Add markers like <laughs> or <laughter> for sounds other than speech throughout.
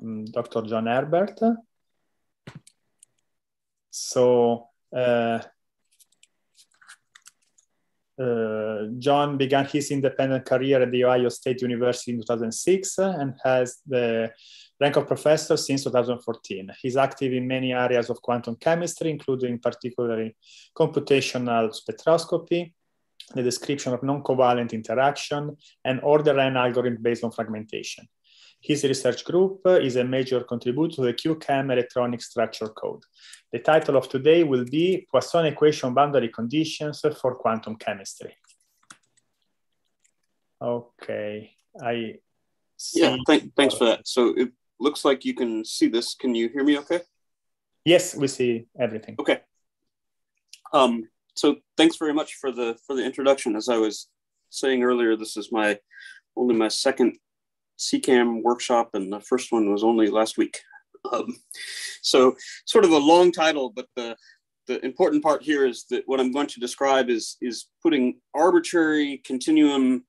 mm, Dr. John Herbert. So uh, uh, John began his independent career at the Ohio State University in 2006 and has the rank of professor since 2014. He's active in many areas of quantum chemistry, including particularly computational spectroscopy, the description of non-covalent interaction, and order n algorithm based on fragmentation. His research group is a major contributor to the Q-Chem electronic structure code. The title of today will be Poisson equation boundary conditions for quantum chemistry. Okay, I see. Yeah, thank, thanks for that. So it looks like you can see this. Can you hear me okay? Yes, we see everything. Okay. Um, so thanks very much for the for the introduction. As I was saying earlier, this is my only my second CECAM workshop, and the first one was only last week. Um, so sort of a long title, but the the important part here is that what I'm going to describe is is putting arbitrary continuum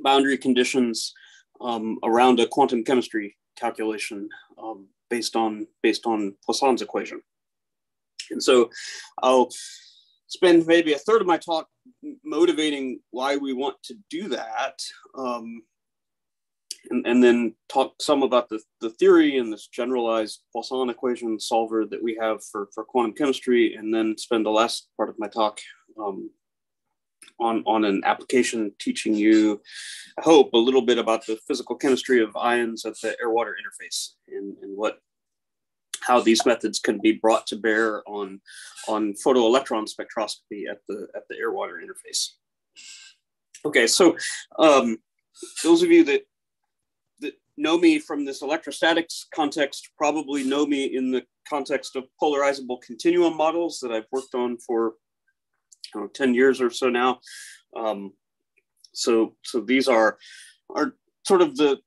boundary conditions um, around a quantum chemistry calculation um, based on based on Poisson's equation. And so I'll spend maybe a third of my talk motivating why we want to do that. Um, and, and then talk some about the, the theory and this generalized Poisson equation solver that we have for, for quantum chemistry, and then spend the last part of my talk um, on, on an application teaching you, I hope, a little bit about the physical chemistry of ions at the air-water interface and, and what how these methods can be brought to bear on, on photoelectron spectroscopy at the, at the air-water interface. Okay, so um, those of you that know me from this electrostatics context probably know me in the context of polarizable continuum models that I've worked on for know, 10 years or so now. Um, so, so these are, are sort of the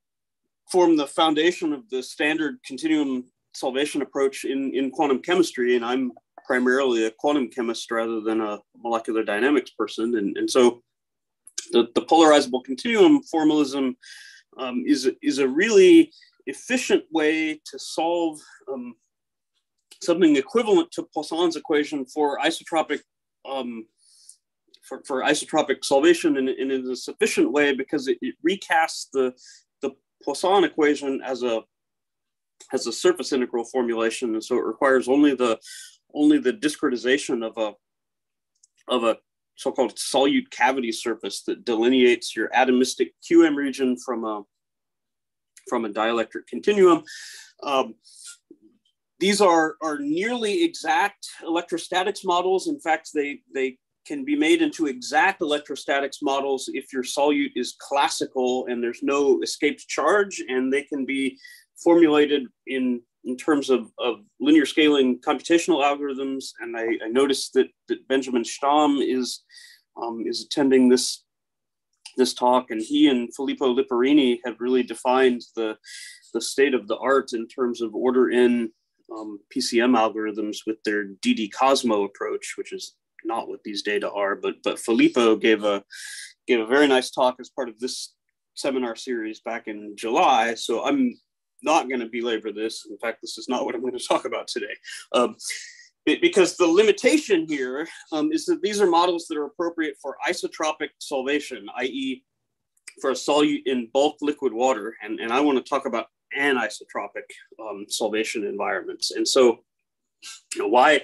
form the foundation of the standard continuum solvation approach in, in quantum chemistry. And I'm primarily a quantum chemist rather than a molecular dynamics person. And, and so the, the polarizable continuum formalism um, is, is a really efficient way to solve um, something equivalent to Poisson's equation for isotropic um, for, for isotropic solvation and, in a sufficient way because it, it, recasts the, the Poisson equation as a as a surface integral formulation, and so it requires only the only the discretization of a of a so-called solute cavity surface that delineates your atomistic QM region from a from a dielectric continuum. Um, these are, are nearly exact electrostatics models. In fact, they, they can be made into exact electrostatics models if your solute is classical and there's no escaped charge, and they can be formulated in, in terms of, of linear scaling computational algorithms. And I, I noticed that, that Benjamin Stamm is, um, is attending this, this talk, and he and Filippo Lipparini have really defined the, the state of the art in terms of order in um, PCM algorithms with their ddCOSMO approach, which is not what these data are. But but Filippo gave a gave a very nice talk as part of this seminar series back in July. So I'm not going to belabor this. In fact, this is not what I'm going to talk about today. Um, because the limitation here um, is that these are models that are appropriate for isotropic solvation, i.e. for a solute in bulk liquid water. And, and I want to talk about anisotropic um, solvation environments. And so you know, why,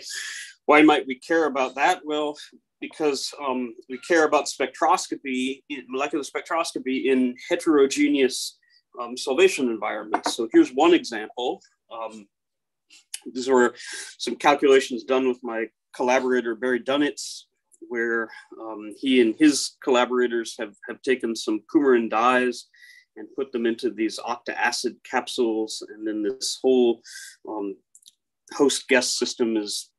why might we care about that? Well, because um, we care about spectroscopy, molecular spectroscopy in heterogeneous um, solvation environments. So here's one example. Um, these were some calculations done with my collaborator Barry Dunietz, where um, he and his collaborators have, have taken some coumarin dyes and put them into these octaacid capsules. And then this whole um, host guest system is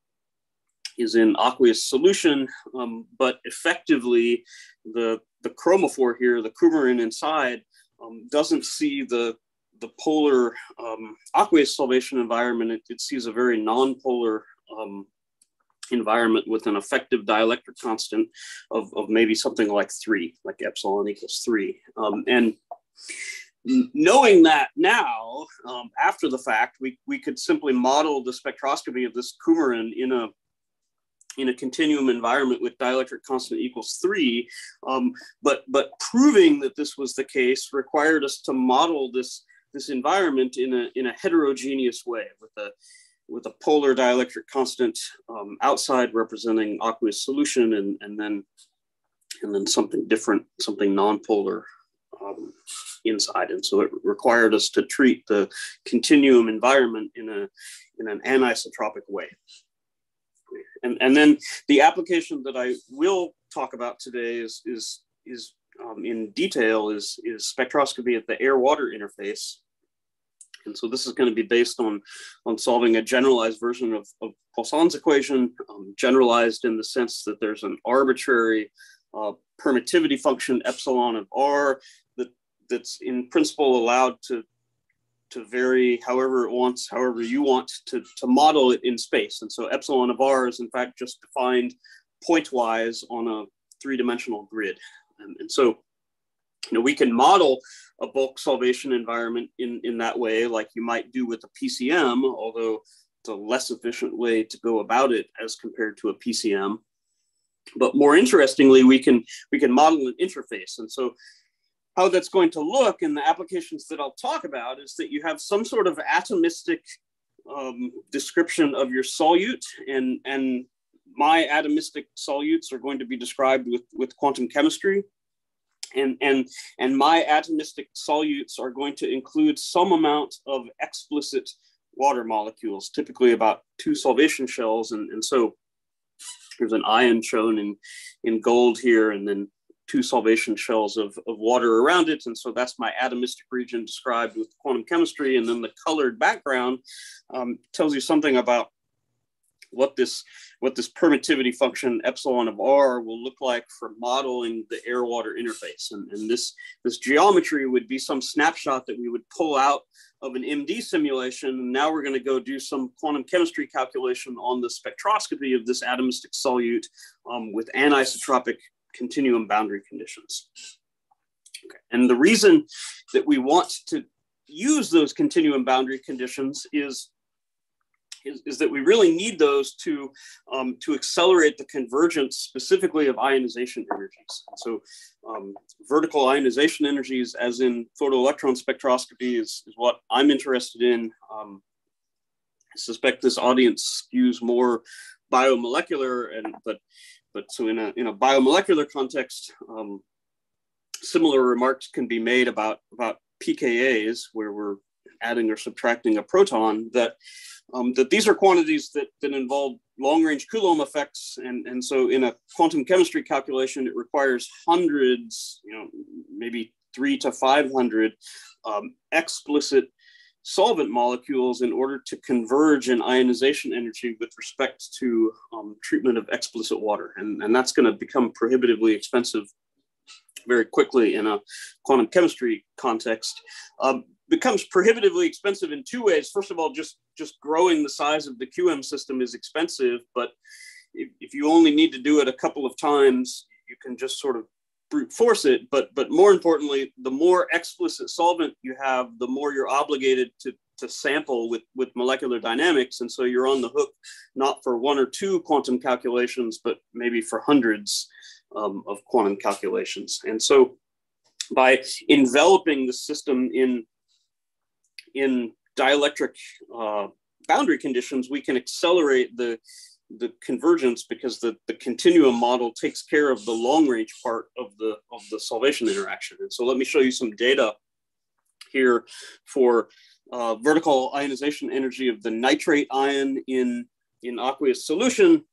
is in aqueous solution, um, but effectively the, the chromophore here, the coumarin inside, um, doesn't see the, the polar um, aqueous solvation environment. It, it, sees a very non-polar um, environment with an effective dielectric constant of, of maybe something like three, like epsilon equals three. Um, and knowing that now, um, after the fact, we, we could simply model the spectroscopy of this coumarin in a in a continuum environment with dielectric constant equals three. Um, but but proving that this was the case required us to model this this environment in a in a heterogeneous way with a with a polar dielectric constant um, outside representing aqueous solution and, and then and then something different, something non-polar um, inside. And so it required us to treat the continuum environment in a in an anisotropic way. And, and then the application that I will talk about today is is is um, in detail is is spectroscopy at the air-water interface. And so this is going to be based on, on solving a generalized version of, of Poisson's equation, um, generalized in the sense that there's an arbitrary uh, permittivity function epsilon of r that, that's in principle allowed to, to vary however it wants, however you want to, to model it in space. And so epsilon of r is in fact just defined pointwise on a three-dimensional grid. And, and so you know, we can model a bulk solvation environment in, in that way, like you might do with a PCM, although it's a less efficient way to go about it as compared to a PCM. But more interestingly, we can we can model an interface. And so how that's going to look in the applications that I'll talk about is that you have some sort of atomistic um, description of your solute and, and my atomistic solutes are going to be described with, with quantum chemistry. And and and my atomistic solutes are going to include some amount of explicit water molecules typically about two solvation shells. And, and so there's an ion shown in in gold here and then two solvation shells of, of water around it. And so that's my atomistic region described with quantum chemistry. And then the colored background um, tells you something about what this what this permittivity function epsilon of r will look like for modeling the air water interface. And, and this this geometry would be some snapshot that we would pull out of an md simulation. And now we're going to go do some quantum chemistry calculation on the spectroscopy of this atomistic solute um, with anisotropic continuum boundary conditions okay. and the reason that we want to use those continuum boundary conditions is is, is that we really need those to, um, to accelerate the convergence specifically of ionization energies. So um, vertical ionization energies, as in photoelectron spectroscopy, is, is what I'm interested in. Um, I suspect this audience skews more biomolecular, and but but so in a in a biomolecular context, um, similar remarks can be made about about pKa's, where we're adding or subtracting a proton. That um, that these are quantities that, that involve long range Coulomb effects. And, and so in a quantum chemistry calculation, it requires hundreds, you know, maybe three to 500 um, explicit solvent molecules in order to converge in ionization energy with respect to um, treatment of explicit water. And, and that's going to become prohibitively expensive very quickly in a quantum chemistry context. Um, becomes prohibitively expensive in two ways. First of all, just just growing the size of the QM system is expensive, but if, if you only need to do it a couple of times, you can just sort of brute force it. But but more importantly, the more explicit solvent you have, the more you're obligated to to sample with with molecular dynamics, and so you're on the hook not for one or two quantum calculations, but maybe for hundreds um, of quantum calculations. And so by enveloping the system in in dielectric uh, boundary conditions, we can accelerate the, the convergence because the, the continuum model takes care of the long range part of the, of the solvation interaction. And so let me show you some data here for uh, vertical ionization energy of the nitrate ion in, in aqueous solution.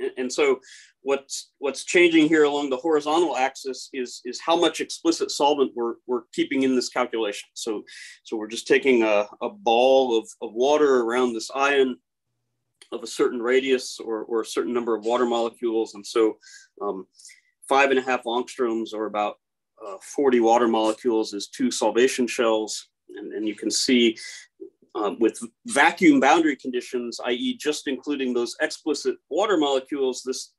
And, and so what's what's changing here along the horizontal axis is is how much explicit solvent we're, we're keeping in this calculation. So so we're just taking a, a ball of, of water around this ion of a certain radius or, or a certain number of water molecules. And so um, five and a half angstroms or about uh, 40 water molecules is two solvation shells. And, and you can see um, with vacuum boundary conditions, i.e. just including those explicit water molecules, this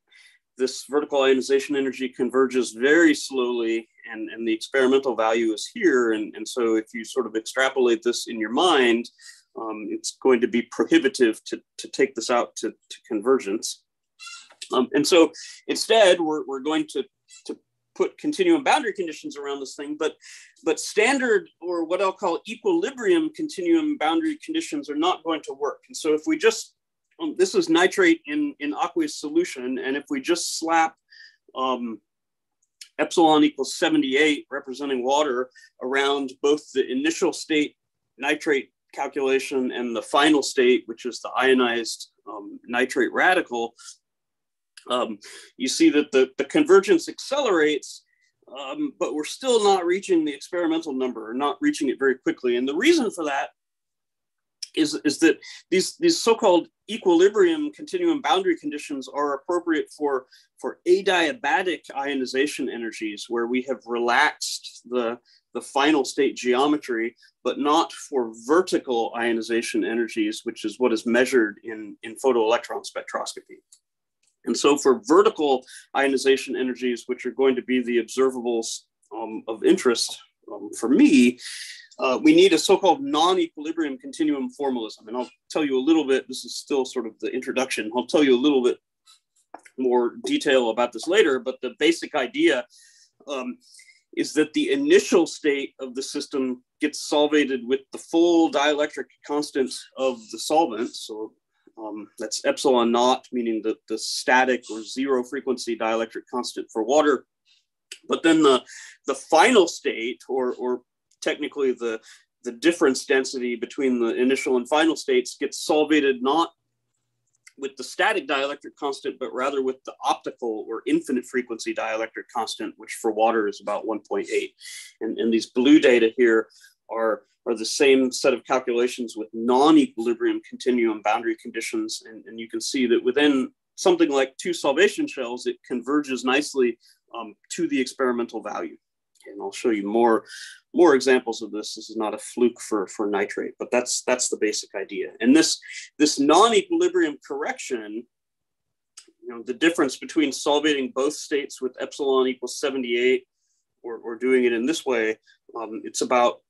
this vertical ionization energy converges very slowly and, and the experimental value is here. And, and so if you sort of extrapolate this in your mind, um, it's going to be prohibitive to, to take this out to, to convergence. Um, and so instead, we're, we're going to, to put continuum boundary conditions around this thing, but, but standard or what I'll call equilibrium continuum boundary conditions are not going to work. And so if we just, um, this is nitrate in, in aqueous solution, and if we just slap um, epsilon equals 78 representing water around both the initial state nitrate calculation and the final state, which is the ionized um, nitrate radical, um, you see that the, the convergence accelerates, um, but we're still not reaching the experimental number, or not reaching it very quickly. And the reason for that is, is that these, these so-called equilibrium continuum boundary conditions are appropriate for, for adiabatic ionization energies where we have relaxed the, the final state geometry, but not for vertical ionization energies, which is what is measured in, in photoelectron spectroscopy. And so for vertical ionization energies, which are going to be the observables um, of interest um, for me, uh, we need a so-called non-equilibrium continuum formalism. And I'll tell you a little bit, this is still sort of the introduction. I'll tell you a little bit more detail about this later, but the basic idea um, is that the initial state of the system gets solvated with the full dielectric constant of the solvent. So um, that's epsilon naught, meaning the, the static or zero frequency dielectric constant for water. But then the, the final state, or, or technically the, the difference density between the initial and final states gets solvated not with the static dielectric constant, but rather with the optical or infinite frequency dielectric constant, which for water is about 1.8. And, and these blue data here are, are the same set of calculations with non-equilibrium continuum boundary conditions. And, and you can see that within something like two solvation shells, it converges nicely um, to the experimental value and I'll show you more more examples of this. This is not a fluke for, for nitrate, but that's that's the basic idea. And this this non-equilibrium correction, you know, the difference between solvating both states with epsilon equals 78 or, or doing it in this way, um, it's about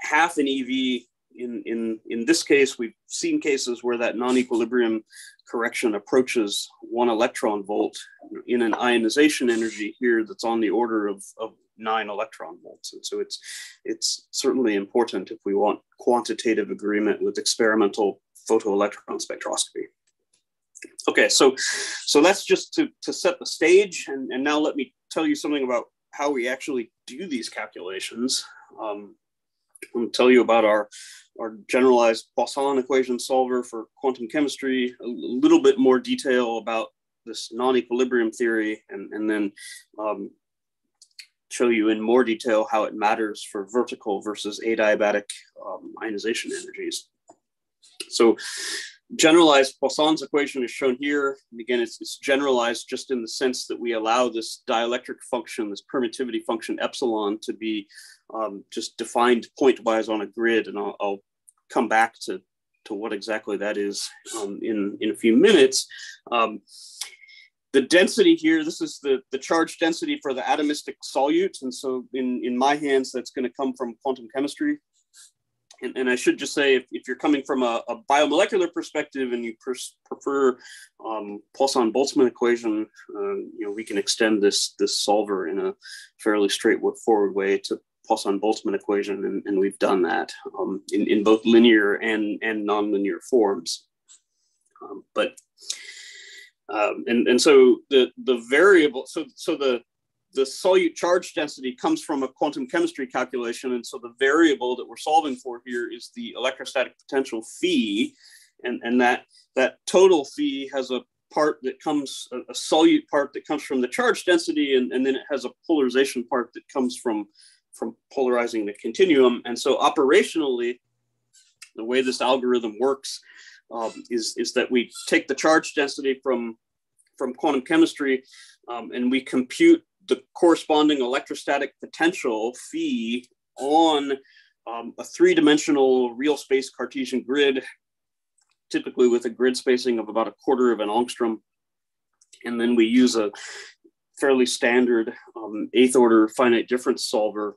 half an EV in, in, in this case, we've seen cases where that non-equilibrium correction approaches one electron volt in an ionization energy here that's on the order of, of nine electron volts. And so it's, it's certainly important if we want quantitative agreement with experimental photoelectron spectroscopy. Okay, so, so that's just to, to set the stage. And, and now let me tell you something about how we actually do these calculations. Um, I'll tell you about our, our generalized Poisson equation solver for quantum chemistry, a little bit more detail about this non-equilibrium theory, and, and then um, show you in more detail how it matters for vertical versus adiabatic um, ionization energies. So generalized Poisson's equation is shown here. And again, it's, it's, generalized just in the sense that we allow this dielectric function, this permittivity function epsilon to be um, just defined pointwise on a grid. And I'll, I'll, come back to, to what exactly that is um, in, in a few minutes. Um, the density here, this is the, the charge density for the atomistic solute. And so in, in my hands, that's going to come from quantum chemistry. And, and I should just say, if, if you're coming from a, a biomolecular perspective and you prefer um, Poisson-Boltzmann equation, uh, you know, we can extend this, this solver in a fairly straightforward way to Poisson-Boltzmann equation, and, and, we've done that um, in, in both linear and, and nonlinear forms. Um, but um, and, and so the, the variable, so, so the, the solute charge density comes from a quantum chemistry calculation. And so the variable that we're solving for here is the electrostatic potential phi. And, and that, that total phi has a part that comes, a, a solute part that comes from the charge density, and, and then it has a polarization part that comes from, from polarizing the continuum. And so operationally, the way this algorithm works um, is, is that we take the charge density from, from quantum chemistry um, and we compute the corresponding electrostatic potential phi on um, a three-dimensional real space Cartesian grid, typically with a grid spacing of about a quarter of an angstrom. And then we use a fairly standard um, eighth order finite difference solver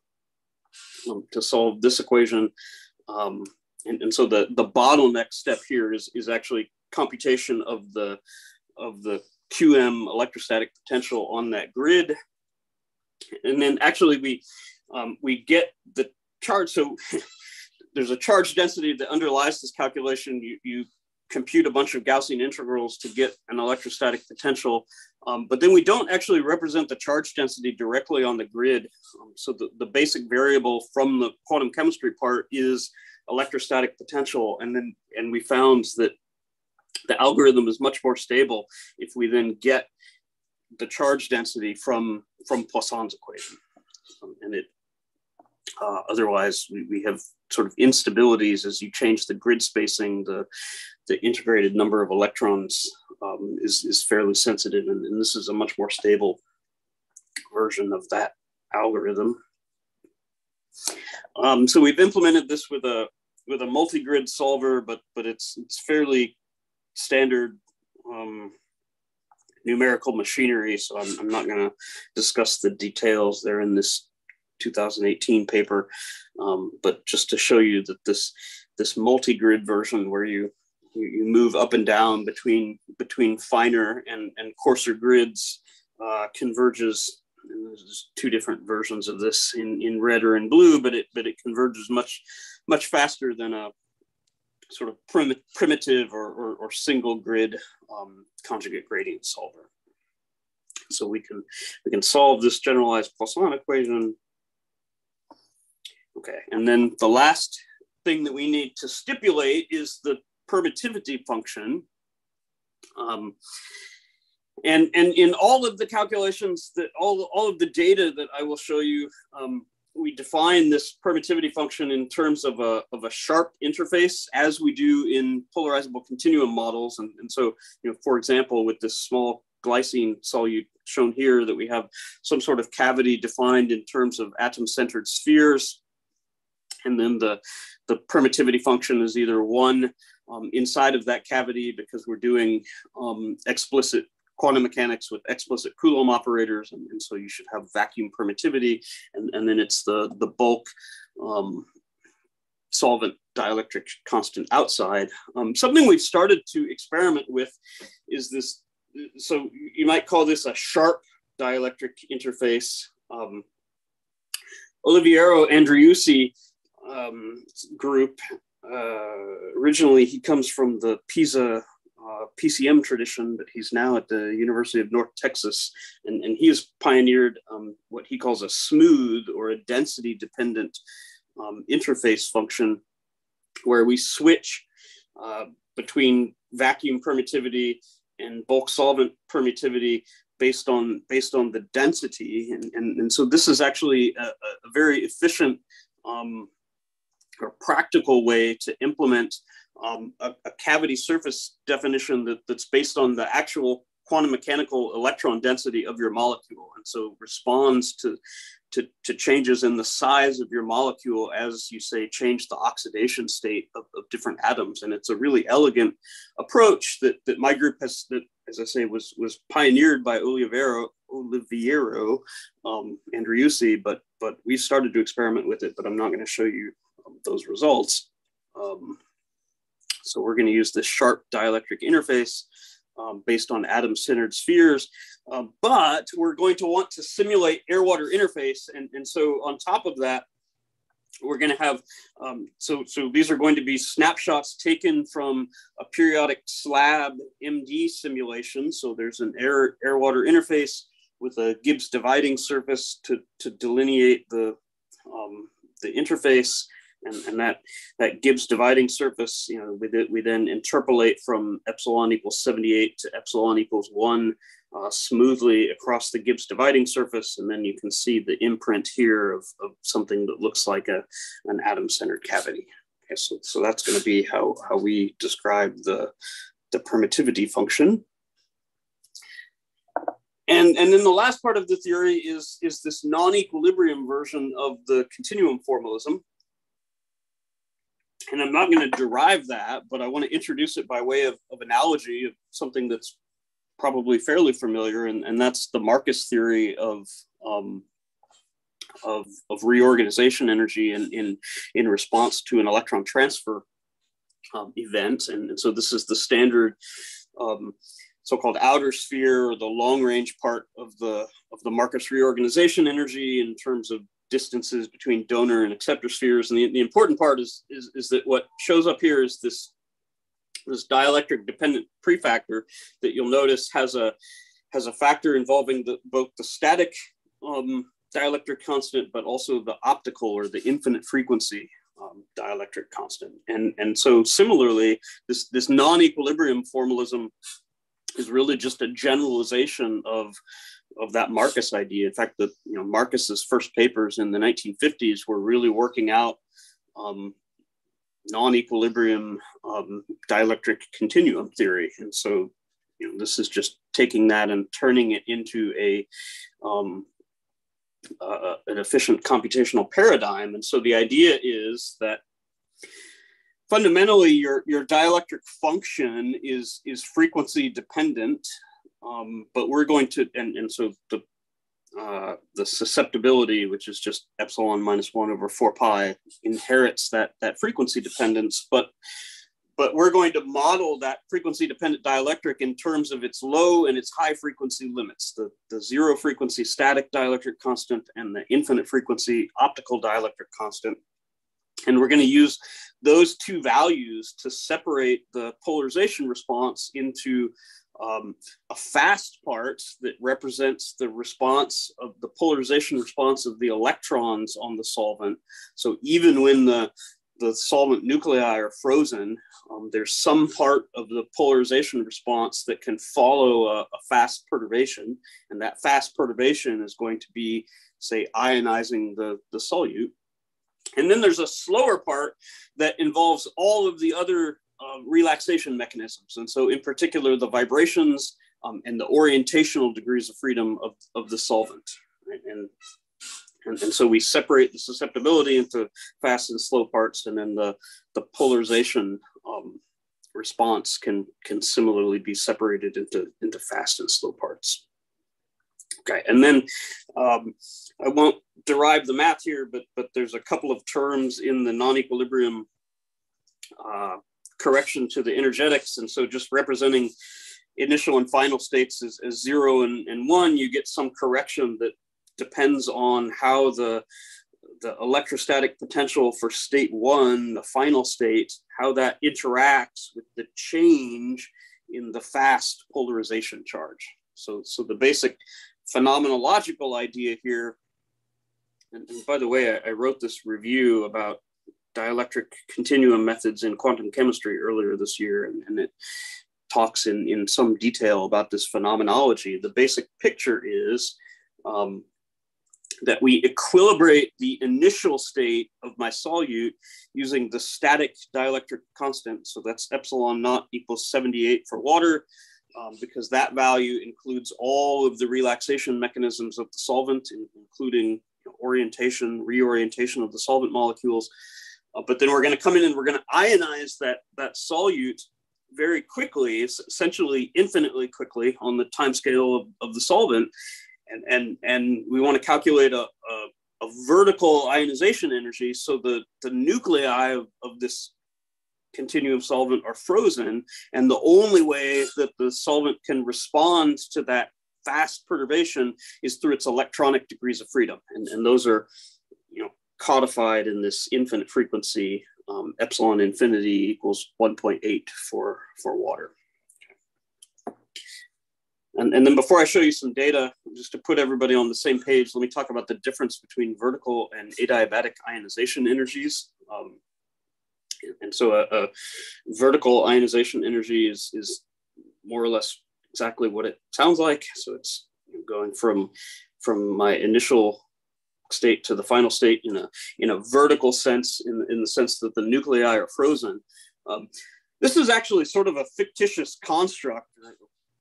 um, to solve this equation. Um, and, and so the, the bottleneck step here is, is actually computation of the, of the QM electrostatic potential on that grid. And then actually we, um, we get the charge. So <laughs> there's a charge density that underlies this calculation. You, you compute a bunch of Gaussian integrals to get an electrostatic potential. Um, but then we don't actually represent the charge density directly on the grid. Um, so the, the basic variable from the quantum chemistry part is electrostatic potential. And then, and we found that the algorithm is much more stable if we then get the charge density from, from Poisson's equation. Um, and it, uh, otherwise we, we have sort of instabilities as you change the grid spacing, the, the integrated number of electrons um, is, is fairly sensitive. And, and, this is a much more stable version of that algorithm. Um, so we've implemented this with a with a multi-grid solver, but but it's it's fairly standard um, numerical machinery. So I'm, I'm not going to discuss the details. They're in this 2018 paper, um, but just to show you that this this multi-grid version where you you move up and down between between finer and, and coarser grids uh, converges. And there's two different versions of this in, in red or in blue, but it but it converges much much faster than a sort of prim primitive or, or, or, single grid um, conjugate gradient solver. So we can we can solve this generalized Poisson equation. Okay, and then the last thing that we need to stipulate is the permittivity function. Um, and, and in all of the calculations that all, all of the data that I will show you, um, we define this permittivity function in terms of a, of a sharp interface as we do in polarizable continuum models. And, and so, you know, for example, with this small glycine solute shown here that we have some sort of cavity defined in terms of atom-centered spheres. And then the, the permittivity function is either one um, inside of that cavity because we're doing um, explicit quantum mechanics with explicit Coulomb operators. And, and, so you should have vacuum permittivity. And, and then it's the, the bulk um, solvent dielectric constant outside. Um, something we've started to experiment with is this. So you might call this a sharp dielectric interface. Um, Oliviero Andreussi um, group uh, originally he comes from the Pisa uh, PCM tradition, but he's now at the University of North Texas, and, and he has pioneered um, what he calls a smooth or a density dependent um, interface function, where we switch uh, between vacuum permittivity and bulk solvent permittivity based on based on the density, and, and, and so this is actually a, a very efficient um, or practical way to implement um, a, a, cavity surface definition that, that's based on the actual quantum mechanical electron density of your molecule. And so responds to, to, to, changes in the size of your molecule as you say, change the oxidation state of, of different atoms. And it's a really elegant approach that, that my group has, that, as I say, was, was pioneered by Oliviero, Oliviero um, Andreussi, but, but we started to experiment with it, but I'm not gonna show you those results. Um, so we're going to use this sharp dielectric interface um, based on atom-centered spheres, um, but we're going to want to simulate air-water interface. And, and so on top of that, we're going to have, um, so, so these are going to be snapshots taken from a periodic slab MD simulation. So there's an air, air-water interface with a Gibbs dividing surface to, to delineate the, um, the interface and, and that that Gibbs dividing surface, you know, we, we then interpolate from epsilon equals 78 to epsilon equals one uh, smoothly across the Gibbs dividing surface. And then you can see the imprint here of, of something that looks like a, an atom-centered cavity. Okay, so, so that's gonna be how, how we describe the, the permittivity function. And, and then the last part of the theory is, is this non-equilibrium version of the continuum formalism and I'm not going to derive that, but I want to introduce it by way of, of analogy of something that's probably fairly familiar, and, and that's the Marcus theory of, um, of, of reorganization energy in, in, in response to an electron transfer um, event. And, and, so this is the standard um, so-called outer sphere or the long-range part of the, of the Marcus reorganization energy in terms of distances between donor and acceptor spheres. And the, the important part is, is, is that what shows up here is this this dielectric dependent prefactor that you'll notice has a has a factor involving the, both the static um, dielectric constant, but also the optical or the infinite frequency um, dielectric constant. And, and so similarly, this, this non-equilibrium formalism is really just a generalization of, of that Marcus idea. In fact, the, you know, Marcus's first papers in the 1950s were really working out um, non-equilibrium um, dielectric continuum theory. And so, you know, this is just taking that and turning it into a um, uh, an efficient computational paradigm. And so the idea is that fundamentally your, your dielectric function is, is frequency dependent, um, but we're going to, and, and so the uh, the susceptibility, which is just epsilon minus one over four pi, inherits that that frequency dependence. But but we're going to model that frequency dependent dielectric in terms of its low and its high frequency limits, the, the zero frequency static dielectric constant and the infinite frequency optical dielectric constant. And we're going to use those two values to separate the polarization response into um, a fast part that represents the response of the polarization response of the electrons on the solvent. So even when the, the solvent nuclei are frozen, um, there's some part of the polarization response that can follow a, a fast perturbation. And that fast perturbation is going to be, say, ionizing the, the solute. And then there's a slower part that involves all of the other uh, relaxation mechanisms. And so, in particular, the vibrations um, and the orientational degrees of freedom of, of the solvent. Right? And, and, and so we separate the susceptibility into fast and slow parts, and then the, the polarization um, response can, can similarly be separated into, into fast and slow parts. Okay, and then um, I won't derive the math here, but but there's a couple of terms in the non-equilibrium uh, correction to the energetics. And so just representing initial and final states as, as zero and, and one, you get some correction that depends on how the, the electrostatic potential for state one, the final state, how that interacts with the change in the fast polarization charge. So, so the basic phenomenological idea here, and, and by the way, I, I, wrote this review about dielectric continuum methods in quantum chemistry earlier this year, and, and it talks in, in some detail about this phenomenology. The basic picture is um, that we equilibrate the initial state of my solute using the static dielectric constant. So that's epsilon naught equals 78 for water, um, because that value includes all of the relaxation mechanisms of the solvent, including orientation, reorientation of the solvent molecules, uh, but then we're going to come in and we're going to ionize that, that solute very quickly, essentially infinitely quickly on the time scale of, of the solvent. And, and, and we want to calculate a, a, a, vertical ionization energy. So the, the nuclei of, of this continuum solvent are frozen. And the only way that the solvent can respond to that fast perturbation is through its electronic degrees of freedom. And, and those are, you know, codified in this infinite frequency, um, epsilon infinity equals 1.8 for, for water. And, and then before I show you some data, just to put everybody on the same page, let me talk about the difference between vertical and adiabatic ionization energies. Um, and so a, a, vertical ionization energy is, is more or less exactly what it sounds like. So it's going from, from my initial state to the final state in a in a vertical sense, in, in the sense that the nuclei are frozen. Um, this is actually sort of a fictitious construct,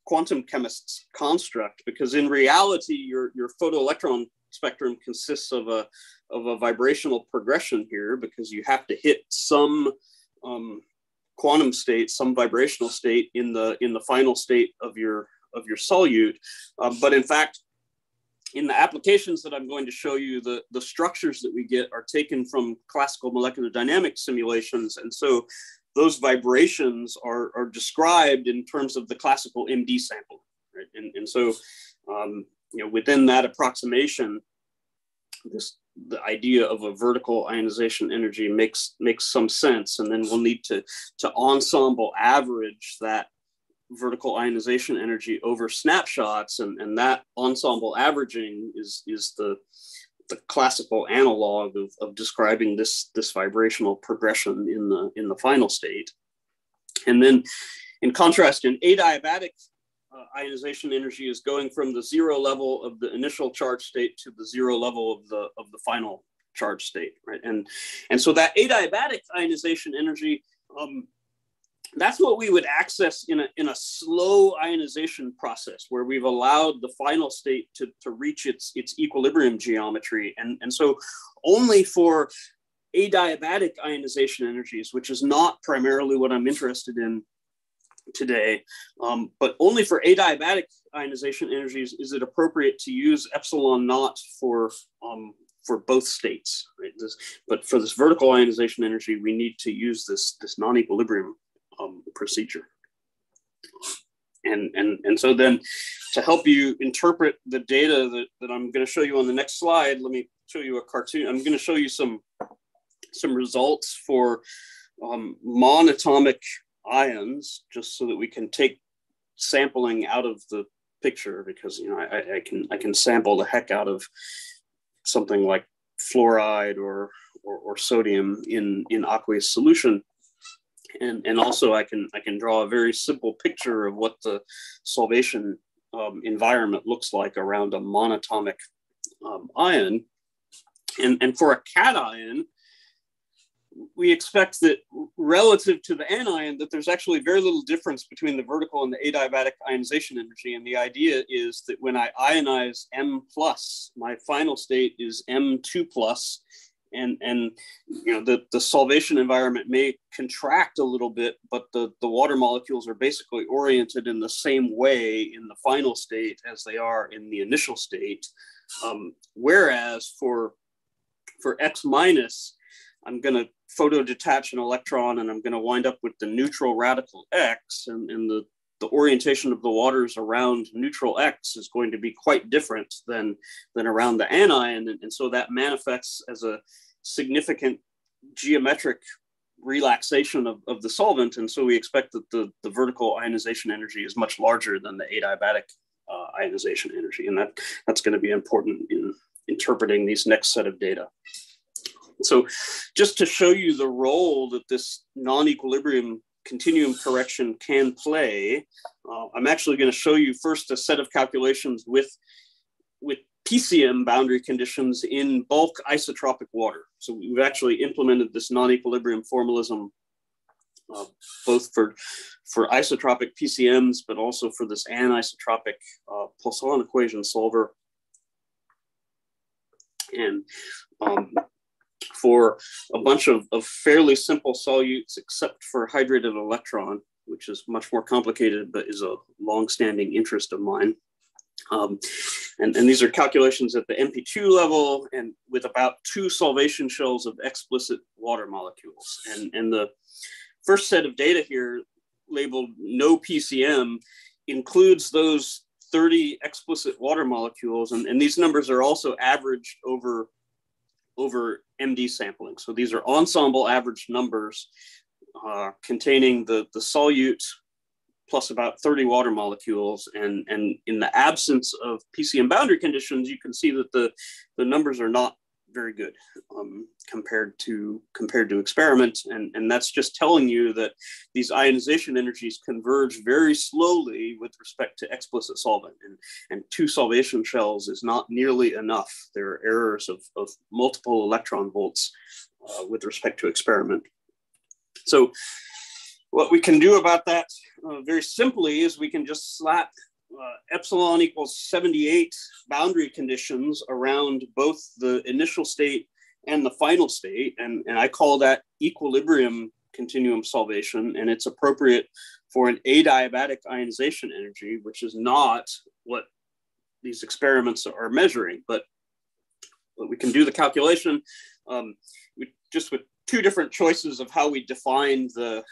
quantum chemists' construct, because in reality, your your photoelectron spectrum consists of a of a vibrational progression here, because you have to hit some um, quantum state, some vibrational state in the in the final state of your of your solute. Um, but in fact, in the applications that I'm going to show you, the, the structures that we get are taken from classical molecular dynamics simulations. And so those vibrations are, are described in terms of the classical MD sample. Right? And, and so, um, you know, within that approximation, this the idea of a vertical ionization energy makes makes some sense. And then we'll need to to ensemble average that vertical ionization energy over snapshots. And, and that ensemble averaging is is the the classical analog of, of describing this this vibrational progression in the in the final state. And then in contrast in adiabatic ionization energy is going from the zero level of the initial charge state to the zero level of the of the final charge state, right? And and so that adiabatic ionization energy, um, that's what we would access in a in a slow ionization process where we've allowed the final state to, to reach its its equilibrium geometry, and and so only for adiabatic ionization energies, which is not primarily what I'm interested in today, um, but only for adiabatic ionization energies is it appropriate to use epsilon naught for um, for both states. Right? This, but for this vertical ionization energy, we need to use this this non-equilibrium um, procedure. And, and, and so then to help you interpret the data that, that I'm going to show you on the next slide, let me show you a cartoon. I'm going to show you some, some results for um, monatomic ions just so that we can take sampling out of the picture because you know I, I, can I can sample the heck out of something like fluoride or or, or sodium in in aqueous solution. And and also I can I can draw a very simple picture of what the solvation um, environment looks like around a monatomic um, ion. And and for a cation we expect that relative to the anion that there's actually very little difference between the vertical and the adiabatic ionization energy. And the idea is that when i ionize m plus my final state is m2 plus. And and you know the, the solvation environment may contract a little bit but the, the water molecules are basically oriented in the same way in the final state as they are in the initial state. Um, whereas for for x minus I'm going to photo detach an electron and I'm going to wind up with the neutral radical X and, and the, the orientation of the waters around neutral X is going to be quite different than, than around the anion. And, and so that manifests as a significant geometric relaxation of, of the solvent. And so we expect that the, the vertical ionization energy is much larger than the adiabatic uh, ionization energy. And that, that's going to be important in interpreting these next set of data. So, just to show you the role that this non equilibrium continuum correction can play, uh, I'm actually going to show you first a set of calculations with, with PCM boundary conditions in bulk isotropic water. So, we've actually implemented this non equilibrium formalism uh, both for for isotropic PCMs, but also for this anisotropic uh, Poisson equation solver. And um, for a bunch of, of fairly simple solutes, except for hydrated electron, which is much more complicated, but is a long-standing interest of mine. Um, and, and these are calculations at the MP2 level and with about two solvation shells of explicit water molecules. And, and the first set of data here labeled no PCM includes those 30 explicit water molecules. And, and these numbers are also averaged over over MD sampling. So these are ensemble average numbers uh, containing the, the solute plus about 30 water molecules. And, and in the absence of PCM boundary conditions, you can see that the, the numbers are not very good um, compared to compared to experiment. And and that's just telling you that these ionization energies converge very slowly with respect to explicit solvent. And and two solvation shells is not nearly enough. There are errors of, of multiple electron volts uh, with respect to experiment. So what we can do about that uh, very simply is we can just slap uh, epsilon equals 78 boundary conditions around both the initial state and the final state. And, and I call that equilibrium continuum solvation, and it's appropriate for an adiabatic ionization energy, which is not what these experiments are measuring. But, we can do the calculation um, we, just with two different choices of how we define the,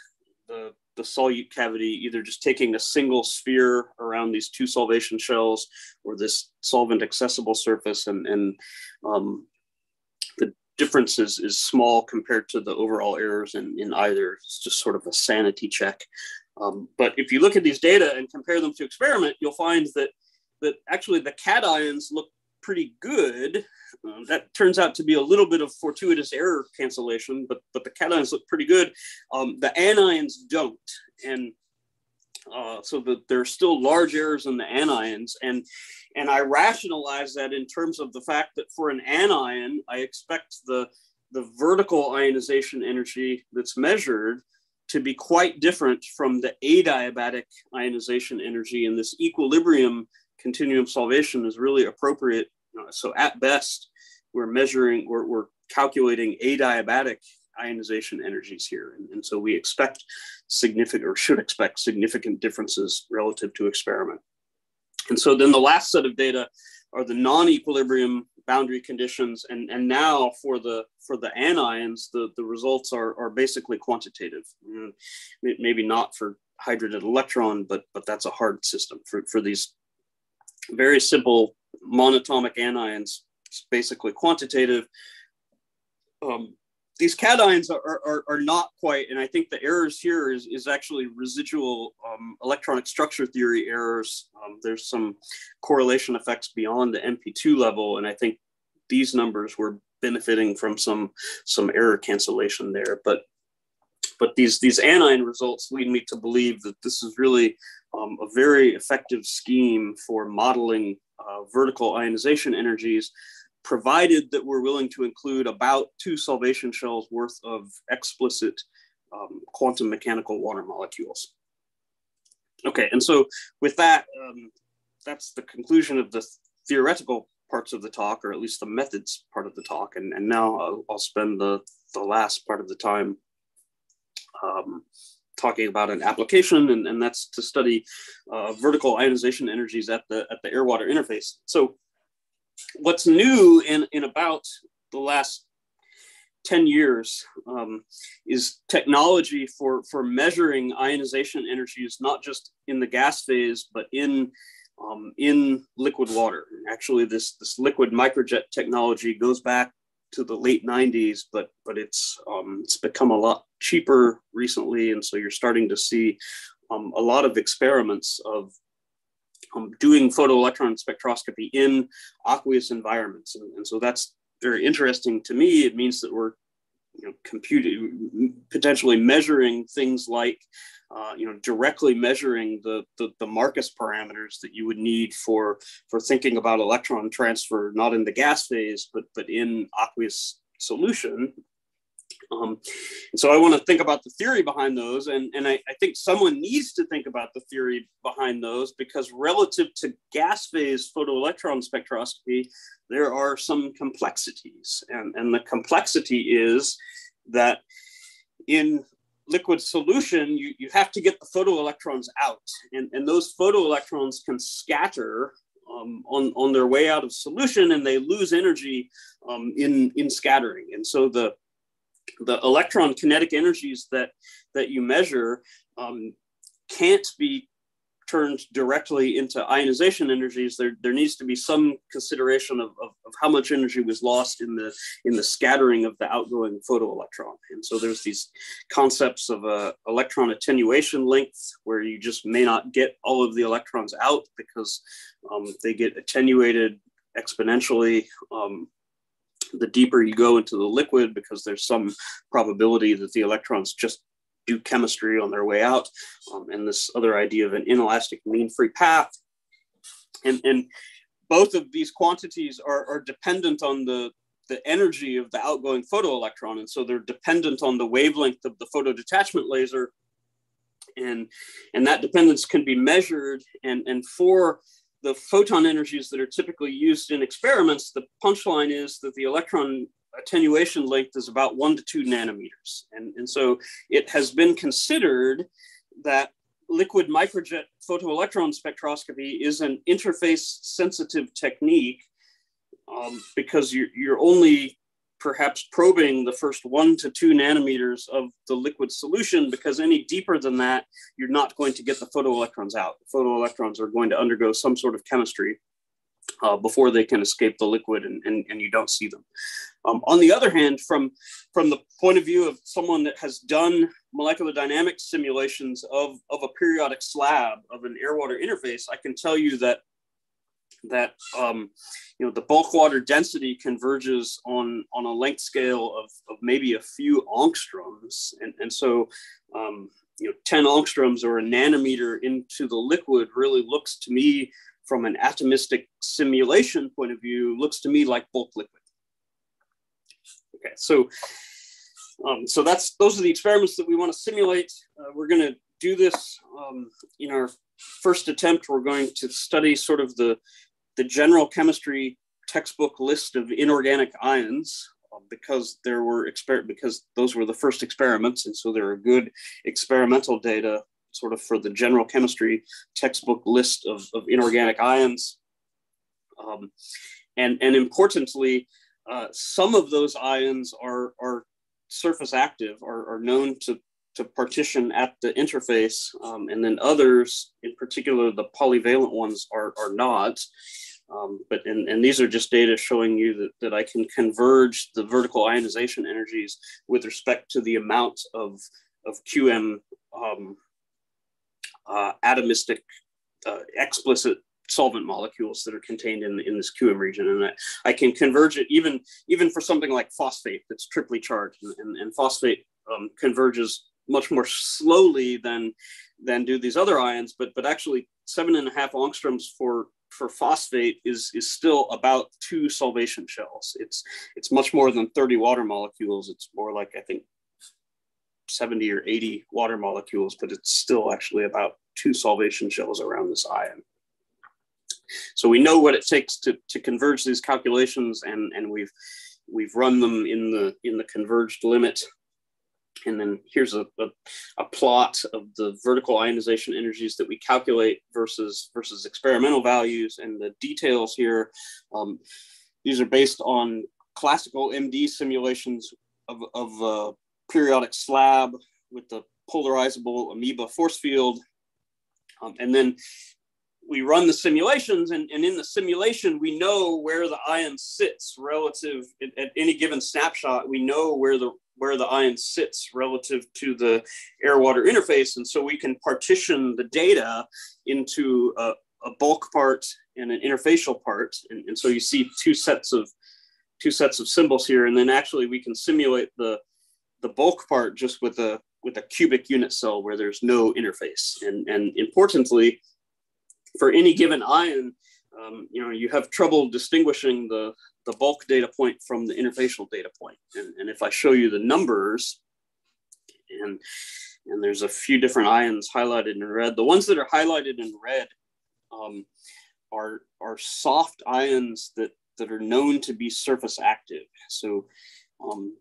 the, the solute cavity, either just taking a single sphere around these two solvation shells or this solvent accessible surface and, and um, the difference is, is small compared to the overall errors in, in either. It's just sort of a sanity check. Um, but if you look at these data and compare them to experiment, you'll find that that actually the cations look pretty good. Uh, that turns out to be a little bit of fortuitous error cancellation, but but the cations look pretty good. Um, the anions don't, and uh, so that there are still large errors in the anions, and and I rationalize that in terms of the fact that for an anion, I expect the the vertical ionization energy that's measured to be quite different from the adiabatic ionization energy, in this equilibrium continuum solvation is really appropriate. Uh, so at best, we're measuring, we're, we're calculating adiabatic ionization energies here. And, and, so we expect significant or should expect significant differences relative to experiment. And so then the last set of data are the non-equilibrium boundary conditions. And, and now for the for the anions, the, the results are, are basically quantitative. Mm, maybe not for hydrated electron, but but that's a hard system for, for these very simple monatomic anions. It's basically quantitative. Um, these cations are, are, are, not quite, and I think the errors here is, is actually residual um, electronic structure theory errors. Um, there's some correlation effects beyond the MP2 level, and I think these numbers were benefiting from some some error cancellation there. But but these these anion results lead me to believe that this is really um, a very effective scheme for modeling uh, vertical ionization energies, provided that we're willing to include about two solvation shells worth of explicit um, quantum mechanical water molecules. Okay, and so with that, um, that's the conclusion of the theoretical parts of the talk, or at least the methods part of the talk. And, and now I'll, I'll spend the, the last part of the time um, talking about an application, and, and that's to study uh, vertical ionization energies at the at the air water interface. So, what's new in in about the last 10 years um, is technology for for measuring ionization energies not just in the gas phase but in um, in liquid water actually this this liquid microjet technology goes back to the late 90s, but but it's um, it's become a lot cheaper recently, and so you're starting to see um, a lot of experiments of um, doing photoelectron spectroscopy in aqueous environments, and, and so that's very interesting to me. It means that we're you know, computing, potentially measuring things like uh, you know, directly measuring the, the, the Marcus parameters that you would need for, for thinking about electron transfer, not in the gas phase, but, but in aqueous solution. Um, and so I want to think about the theory behind those. And, and I, I think someone needs to think about the theory behind those because relative to gas phase photoelectron spectroscopy, there are some complexities. And, and the complexity is that in liquid solution, you, you have to get the photoelectrons out. And, and those photoelectrons can scatter um, on, on their way out of solution and they lose energy um, in, in scattering. And so the, the electron kinetic energies that, that you measure um, can't be turned directly into ionization energies, there, there needs to be some consideration of, of, of, how much energy was lost in the in the scattering of the outgoing photoelectron. And so there's these concepts of a electron attenuation length where you just may not get all of the electrons out because um, they get attenuated exponentially. Um, the deeper you go into the liquid because there's some probability that the electrons just do chemistry on their way out, um, and this other idea of an inelastic mean free path. And, and both of these quantities are, are dependent on the, the energy of the outgoing photoelectron. And so they're dependent on the wavelength of the photo detachment laser. And, and that dependence can be measured. And, and for the photon energies that are typically used in experiments, the punchline is that the electron attenuation length is about one to two nanometers. And, and so it has been considered that liquid microjet photoelectron spectroscopy is an interface sensitive technique um, because you're, you're only perhaps probing the first one to two nanometers of the liquid solution because any deeper than that, you're not going to get the photoelectrons out. The photoelectrons are going to undergo some sort of chemistry uh, before they can escape the liquid and, and, and you don't see them. Um, on the other hand, from, from the point of view of someone that has done molecular dynamics simulations of, of a periodic slab of an air-water interface, I can tell you that that um, you know the bulk water density converges on on a length scale of, of maybe a few angstroms and, and so um, you know 10 angstroms or a nanometer into the liquid really looks to me from an atomistic simulation point of view looks to me like bulk liquid. Okay so um, so that's those are the experiments that we want to simulate. Uh, we're going to do this um, in our first attempt we're going to study sort of the the general chemistry textbook list of inorganic ions uh, because there were exper- because those were the first experiments and so there are good experimental data sort of for the general chemistry textbook list of, of inorganic ions. Um, and and importantly uh, some of those ions are are surface active are, are known to to partition at the interface um, and then others in particular the polyvalent ones are, are not. Um, but and, and these are just data showing you that, that I can converge the vertical ionization energies with respect to the amount of, of QM um, uh, atomistic uh, explicit solvent molecules that are contained in, in this QM region. And I, I can converge it even, even for something like phosphate that's triply charged. And, and, and phosphate um, converges much more slowly than, than do these other ions, but, but actually seven and a half angstroms for for phosphate is is still about two solvation shells. It's it's much more than 30 water molecules. It's more like I think 70 or 80 water molecules, but it's still actually about two solvation shells around this ion. So we know what it takes to, to converge these calculations and, and we've we've run them in the in the converged limit and then here's a, a, a, plot of the vertical ionization energies that we calculate versus, versus experimental values. And the details here, um, these are based on classical MD simulations of, of a periodic slab with the polarizable AMOEBA force field. Um, and then we run the simulations and, and in the simulation we know where the ion sits relative at, at, any given snapshot we know where the where the ion sits relative to the air water interface. And so we can partition the data into a, a bulk part and an interfacial part. And, and, so you see two sets of two sets of symbols here. And then actually we can simulate the, the bulk part just with a with a cubic unit cell where there's no interface. And, and importantly, for any given ion, um, you know, you have trouble distinguishing the, the bulk data point from the interfacial data point. And, and if I show you the numbers, and, and there's a few different ions highlighted in red, the ones that are highlighted in red um, are, are soft ions that, that are known to be surface active. So um,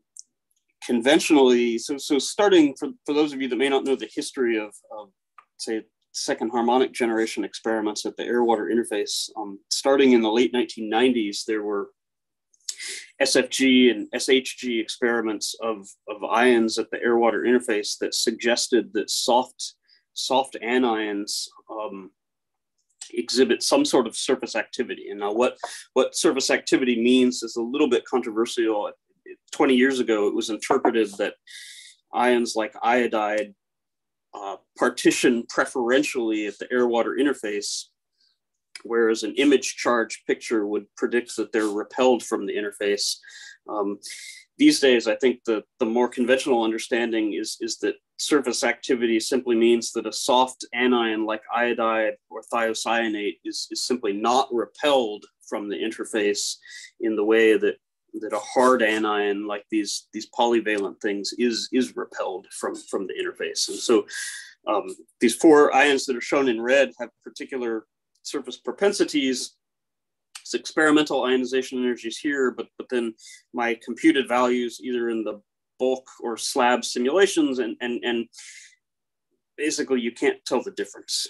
conventionally, so, so starting for, for those of you that may not know the history of, of say second harmonic generation experiments at the air water interface. Um, starting in the late 1990s, there were SFG and SHG experiments of, of ions at the air water interface that suggested that soft, soft anions um, exhibit some sort of surface activity. And now, what, what surface activity means is a little bit controversial. 20 years ago, it was interpreted that ions like iodide uh, partition preferentially at the air water interface, whereas an image charge picture would predict that they're repelled from the interface. Um, these days, I think the, the more conventional understanding is, is that surface activity simply means that a soft anion like iodide or thiocyanate is, is simply not repelled from the interface in the way that that a hard anion like these these polyvalent things is is repelled from from the interface. And so um, these four ions that are shown in red have particular surface propensities. It's experimental ionization energies here, but, but then my computed values either in the bulk or slab simulations and, and, and basically you can't tell the difference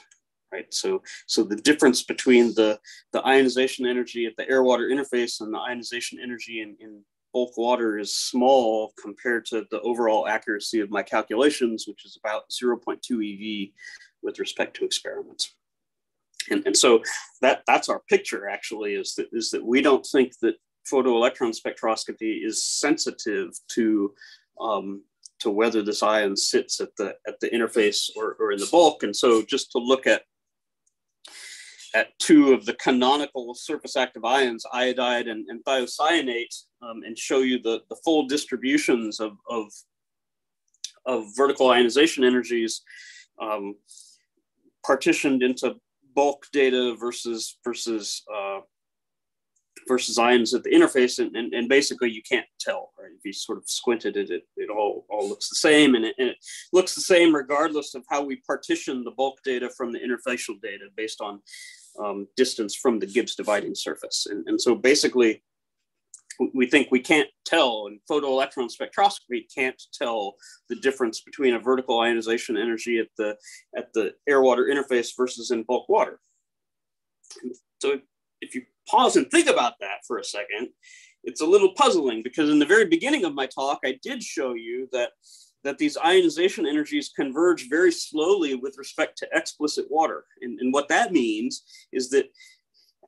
right so so the difference between the the ionization energy at the air water interface and the ionization energy in, in bulk water is small compared to the overall accuracy of my calculations which is about 0.2 ev with respect to experiments and, and so that that's our picture actually is that is that we don't think that photoelectron spectroscopy is sensitive to um, to whether this ion sits at the at the interface or, or in the bulk. And so just to look at at two of the canonical surface active ions, iodide and, and thiocyanate, um, and show you the, the full distributions of, of, of vertical ionization energies um, partitioned into bulk data versus versus uh, versus ions at the interface, and, and, and, basically you can't tell. Right? If you sort of squinted it, it, it all, all looks the same, and it, and it looks the same regardless of how we partition the bulk data from the interfacial data based on um, distance from the Gibbs dividing surface. And, and so basically, we think we can't tell, and photoelectron spectroscopy can't tell the difference between a vertical ionization energy at the at the air water interface versus in bulk water. So if you pause and think about that for a second, it's a little puzzling because in the very beginning of my talk, I did show you that, that these ionization energies converge very slowly with respect to explicit water. And, and what that means is that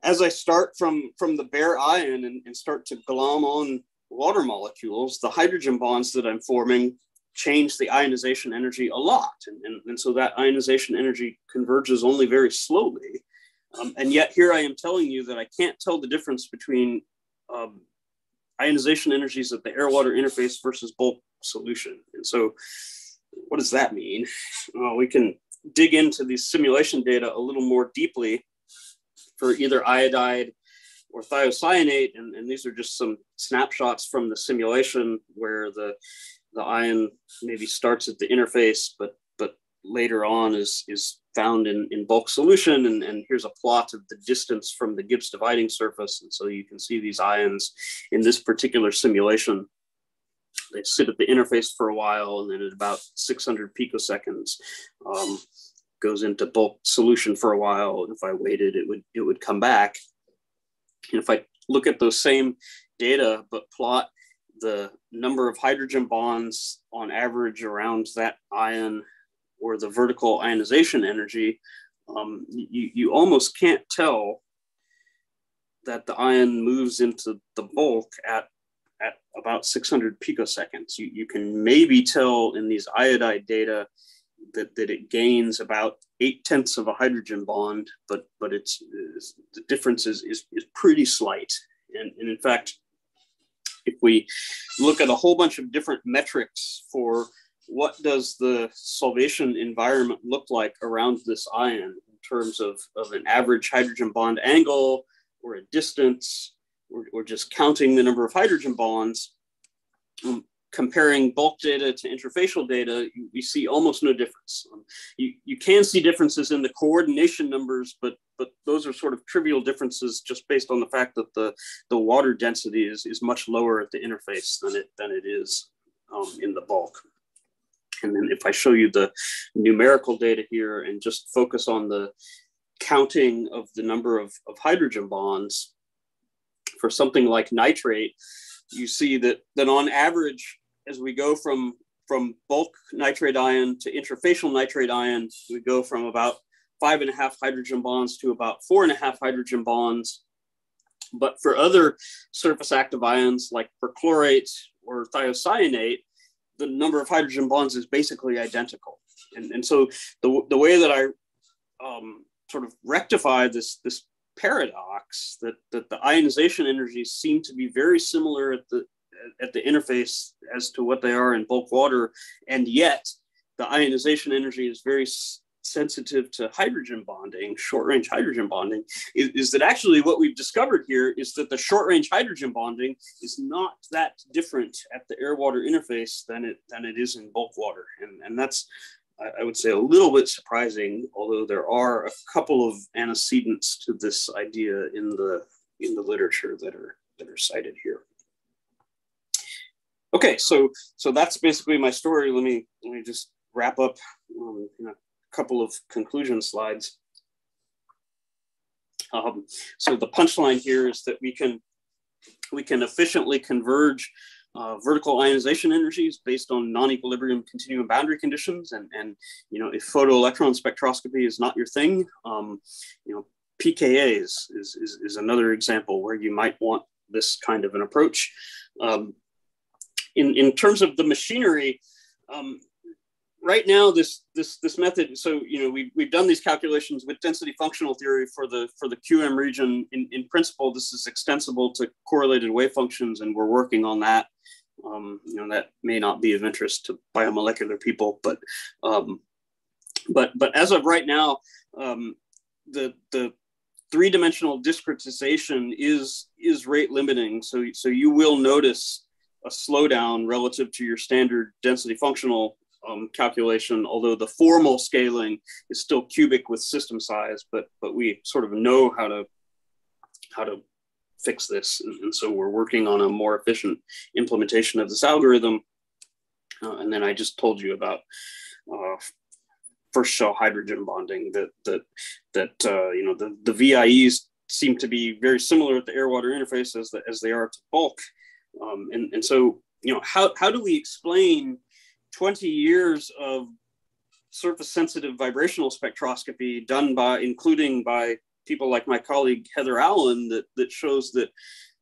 as I start from, from the bare ion and, and start to glom on water molecules, the hydrogen bonds that I'm forming change the ionization energy a lot. And, and, and so that ionization energy converges only very slowly. Um, and yet here I am telling you that I can't tell the difference between um, ionization energies at the air water interface versus bulk solution. And so what does that mean? Well, we can dig into these simulation data a little more deeply for either iodide or thiocyanate. And, and these are just some snapshots from the simulation where the, the ion maybe starts at the interface, but, but later on is, is found in, in bulk solution. And, and here's a plot of the distance from the Gibbs dividing surface. And so you can see these ions in this particular simulation. They sit at the interface for a while, and then at about 600 picoseconds, um, goes into bulk solution for a while. And if I waited, it would it would come back. And if I look at those same data, but plot the number of hydrogen bonds on average around that ion or the vertical ionization energy, um, you, you almost can't tell that the ion moves into the bulk at, at about 600 picoseconds. You, you can maybe tell in these iodide data that, that it gains about eight tenths of a hydrogen bond, but, but it's, it's the difference is, is, is pretty slight. And, and in fact, if we look at a whole bunch of different metrics for what does the solvation environment look like around this ion in terms of, of an average hydrogen bond angle or a distance or, or just counting the number of hydrogen bonds. Um, comparing bulk data to interfacial data you see almost no difference. Um, you, you can see differences in the coordination numbers but but those are sort of trivial differences just based on the fact that the the water density is, is much lower at the interface than it than it is um, in the bulk. And then if I show you the numerical data here and just focus on the counting of the number of, of hydrogen bonds for something like nitrate, you see that, that on average, as we go from, from bulk nitrate ion to interfacial nitrate ion, we go from about five and a half hydrogen bonds to about four and a half hydrogen bonds. But for other surface active ions like perchlorate or thiocyanate, the number of hydrogen bonds is basically identical. And, and so the, the way that I um, sort of rectify this, this paradox that, that the ionization energies seem to be very similar at the, at the interface as to what they are in bulk water, and yet the ionization energy is very sensitive to hydrogen bonding, short range hydrogen bonding, is, is, that actually what we've discovered here is that the short range hydrogen bonding is not that different at the air water interface than it, than it is in bulk water. And, and that's, I, I would say, a little bit surprising, although there are a couple of antecedents to this idea in the, in the literature that are that are cited here. Okay, so so that's basically my story. Let me let me just wrap up um, in a couple of conclusion slides. Um, so the punchline here is that we can we can efficiently converge uh, vertical ionization energies based on non-equilibrium continuum boundary conditions. And, and you know, if photoelectron spectroscopy is not your thing, um, you know, PKAs is, is, is, another example where you might want this kind of an approach. Um, in, in terms of the machinery, um, right now this this this method so you know we, we've done these calculations with density functional theory for the for the qm region in, in principle this is extensible to correlated wave functions and we're working on that um, you know that may not be of interest to biomolecular people but um, but but as of right now um, the the three-dimensional discretization is is rate limiting. So so you will notice a slowdown relative to your standard density functional um, calculation, although the formal scaling is still cubic with system size, but but we sort of know how to how to fix this, and, so we're working on a more efficient implementation of this algorithm. Uh, and then I just told you about uh, first shell hydrogen bonding that that that uh, you know the the VIEs seem to be very similar at the air water interface as the, as they are to bulk, um, and and so you know how how do we explain 20 years of surface sensitive vibrational spectroscopy done by including by people like my colleague Heather Allen that, that shows that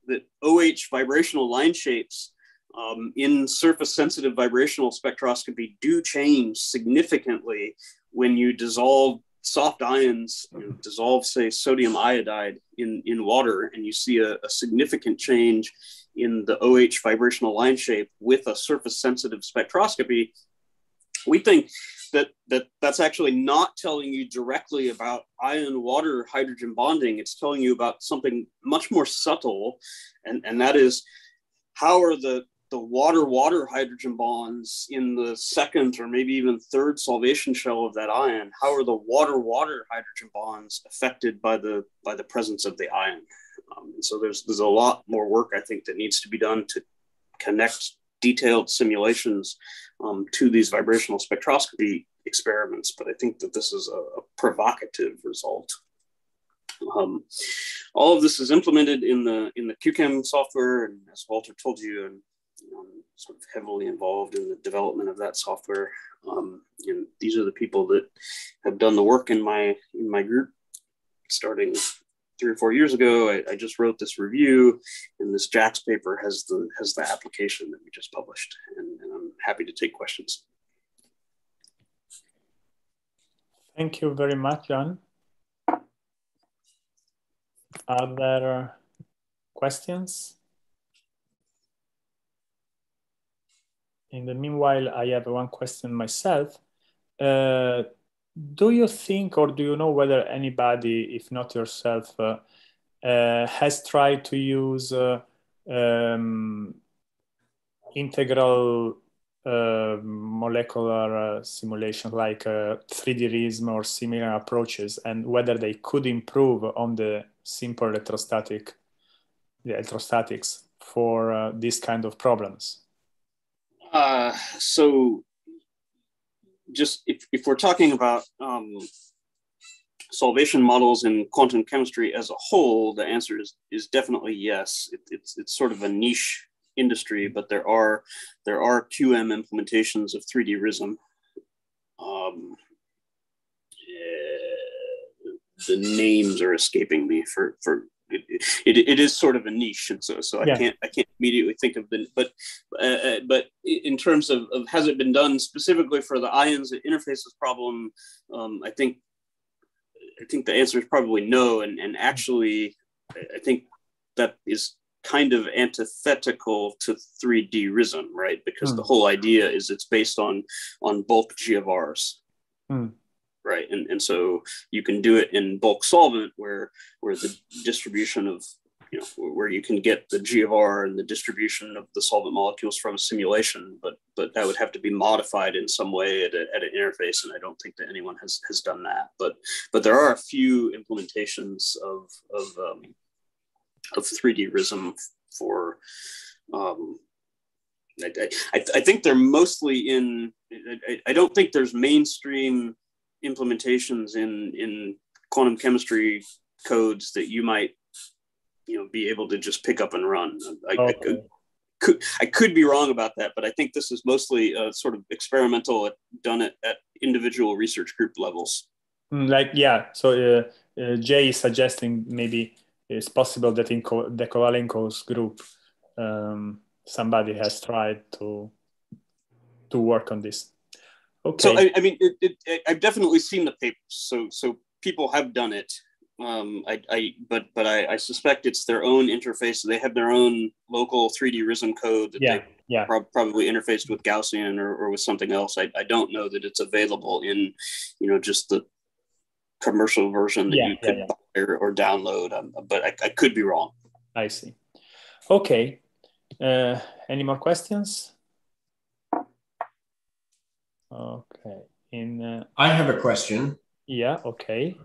that OH vibrational line shapes um, in surface sensitive vibrational spectroscopy do change significantly when you dissolve soft ions, you know, dissolve, say, sodium iodide in, in water, and you see a, a significant change in the OH vibrational line shape with a surface sensitive spectroscopy, we think that, that that's actually not telling you directly about ion water hydrogen bonding. It's telling you about something much more subtle, and, and that is how are the, the water water hydrogen bonds in the second or maybe even third solvation shell of that ion how are the water water hydrogen bonds affected by the by the presence of the ion um, and so there's there's a lot more work I think that needs to be done to connect detailed simulations um, to these vibrational spectroscopy experiments. But I think that this is a, a provocative result. Um, all of this is implemented in the in the Q-Chem software, and as Walter told you, and I'm sort of heavily involved in the development of that software. Um, and these are the people that have done the work in my in my group, starting three or four years ago. I, I, just wrote this review, and this JACS paper has the has the application that we just published, and, and I'm happy to take questions. Thank you very much, John. Are there questions? In the meanwhile, I have one question myself. Uh, do you think or do you know whether anybody if not yourself uh, uh, has tried to use uh, um, integral uh, molecular uh, simulation like 3D uh, RISM or similar approaches and whether they could improve on the simple electrostatic the electrostatics for these kind of problems? So just if, if we're talking about um, solvation models in quantum chemistry as a whole, the answer is, is definitely yes. It, it's, it's sort of a niche industry, but there are there are QM implementations of 3D RISM. Um, uh, the names are escaping me for for it, it, it is sort of a niche, and so so I yeah. can't I can't immediately think of the but uh, uh, but in terms of, of has it been done specifically for the ions interfaces problem, um, I think I think the answer is probably no, and and actually I think that is kind of antithetical to 3D RISM, right? Because the hmm. whole idea is it's based on on bulk GFRs. Hmm right? And, and so you can do it in bulk solvent where where the distribution of you know where you can get the GFR and the distribution of the solvent molecules from a simulation, but but that would have to be modified in some way at, a, at an interface, and I don't think that anyone has has done that. But but there are a few implementations of of um, of 3D RISM for. Um, I, I, I, think they're mostly in. I, I don't think there's mainstream implementations in in quantum chemistry codes that you might you know be able to just pick up and run. I, okay. I could, could, I could be wrong about that, but I think this is mostly a sort of experimental done at, at individual research group levels. Mm, like yeah, so uh, uh, Jay is suggesting maybe it's possible that in Co- the Kovalenko's group, um, somebody has tried to to work on this. Okay. So I, I mean, it, it, I've definitely seen the papers. So so people have done it. Um, I, I but but I, I suspect it's their own interface. They have their own local 3D RISM code that yeah, they yeah. Pro- probably interfaced with Gaussian or, or with something else. I, I don't know that it's available in, you know, just the commercial version that yeah, you could yeah, buy or, or download. Um, but I, I could be wrong. I see. Okay. Uh, any more questions? Okay. In uh, I have a question. Yeah. Okay.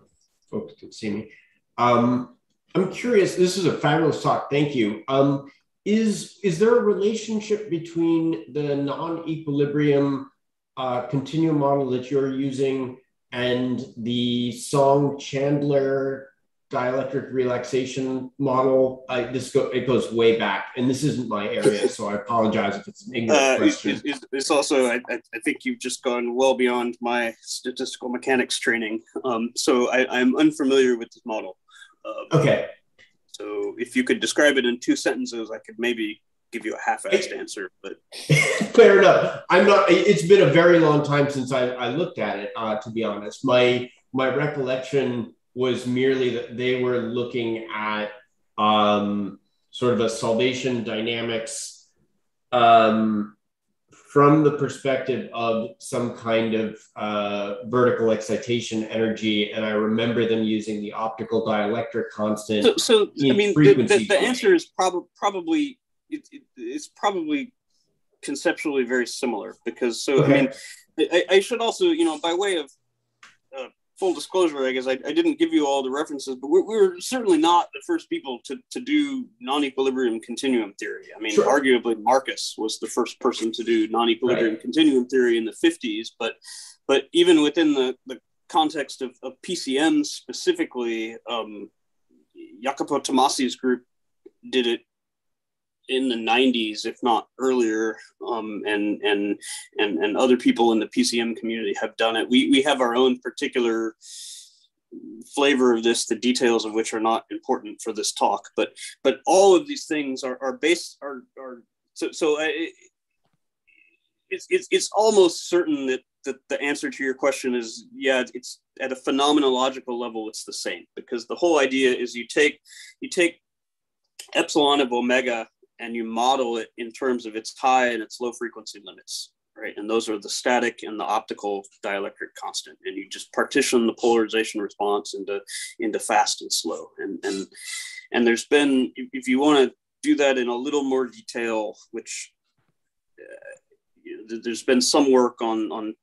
Folks can see me. Um, I'm curious. This is a fabulous talk. Thank you. Um, is is there a relationship between the non-equilibrium uh, continuum model that you're using and the Song Chandler dielectric relaxation model. I, this go, it goes way back, and this isn't my area, <laughs> so I apologize if it's an ignorant uh, question. It's, it's also, I, I, think you've just gone well beyond my statistical mechanics training. Um, so I, am unfamiliar with this model. Um, okay. So if you could describe it in two sentences, I could maybe give you a half-assed answer. But <laughs> fair enough. I'm not. It's been a very long time since I, I looked at it. Uh, to be honest, my my recollection was merely that they were looking at um, sort of a solvation dynamics um, from the perspective of some kind of uh, vertical excitation energy. And I remember them using the optical dielectric constant. So, so I mean, the, the, the answer is prob- probably it, it, it's probably conceptually very similar because so okay. I mean I, I, should also you know by way of full disclosure I guess I, I, didn't give you all the references but we're, we're, certainly not the first people to, to do non-equilibrium continuum theory I mean sure. arguably Marcus was the first person to do non-equilibrium right. continuum theory in the 50s but but even within the, the context of, of PCM specifically um, Jacopo Tomasi's group did it in the 90s, if not earlier, um, and and and and other people in the PCM community have done it. We we have our own particular flavor of this, the details of which are not important for this talk. But but all of these things are are based are are so so. I, uh, it's, it's, it's almost certain that, that the answer to your question is yeah it's at a phenomenological level it's the same because the whole idea is you take you take epsilon of omega and you model it in terms of its high and its low frequency limits, right? And those are the static and the optical dielectric constant. And you just partition the polarization response into, into fast and slow. And, and, and there's been, if you want to do that in a little more detail, which uh, there's been some work on, on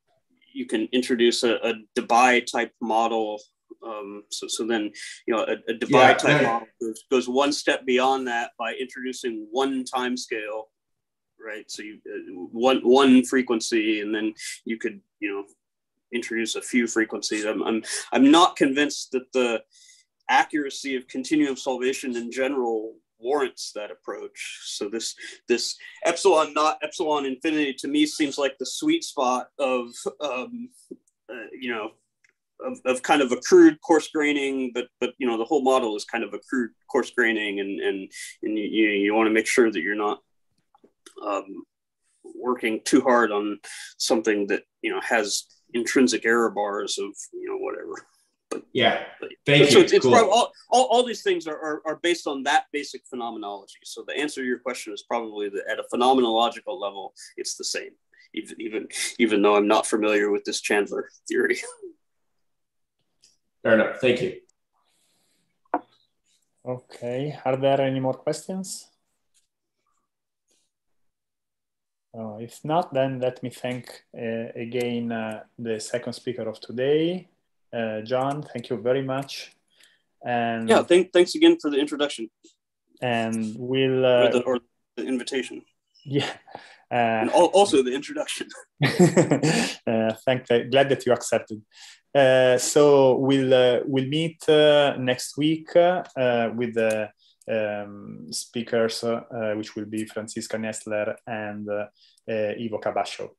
you can introduce a, a Debye type model um, so, so then, you know, a, a Debye yeah, type model goes, goes, one step beyond that by introducing one time scale, right? So you uh, one one frequency, and then you could, you know, introduce a few frequencies. I'm I'm I'm not convinced that the accuracy of continuum solvation in general warrants that approach. So this this epsilon not epsilon infinity to me seems like the sweet spot of um, uh, you know of, of kind of a crude coarse graining, but but you know the whole model is kind of a crude coarse graining, and and and you you want to make sure that you're not um, working too hard on something that you know has intrinsic error bars of you know whatever. But yeah, but, thank so you. It's, it's cool. probably, all, all, all these things are, are, are based on that basic phenomenology. So the answer to your question is probably that at a phenomenological level, it's the same. Even even even though I'm not familiar with this Chandler theory. <laughs> Fair enough. Thank you. Okay. Are there any more questions? Uh, if not, then let me thank uh, again uh, the second speaker of today, uh, John. Thank you very much. And yeah, thank, thanks again for the introduction. and we'll or the, or the invitation. <laughs> Yeah. Uh, and also the introduction. <laughs> <laughs> uh, thank glad that you accepted. Uh, so we'll uh, we'll meet uh, next week uh, with the um, speakers, which will be Franziska Nestler and Ivo Kabadshow.